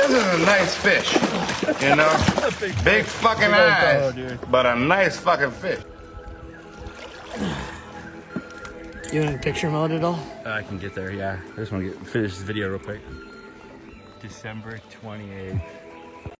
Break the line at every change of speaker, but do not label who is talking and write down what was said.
This is a nice fish, you know? Big fucking eyes, but a nice fucking fish.
You in picture mode at all?
Uh, I can get there, yeah. I just want to get finish this video real quick. December 28th.